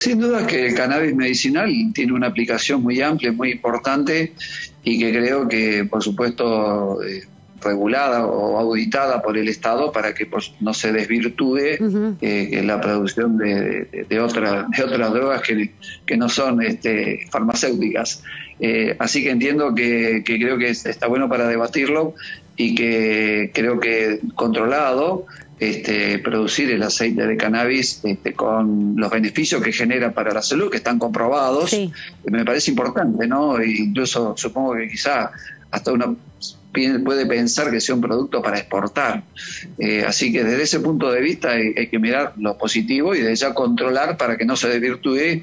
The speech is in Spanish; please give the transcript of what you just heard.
Sin duda que el cannabis medicinal tiene una aplicación muy amplia, muy importante y que creo que, por supuesto, eh, regulada o auditada por el Estado para que pues, no se desvirtúe eh, la producción de, de, otras drogas que, que no son este, farmacéuticas. Eh, así que entiendo que, que creo que está bueno para debatirlo y que creo que controlado este, producir el aceite de cannabis este, con los beneficios que genera para la salud, que están comprobados, me parece importante, ¿no? E incluso supongo que quizá hasta uno puede pensar que sea un producto para exportar. Eh, así que desde ese punto de vista hay, que mirar lo positivo y de ya controlar para que no se desvirtúe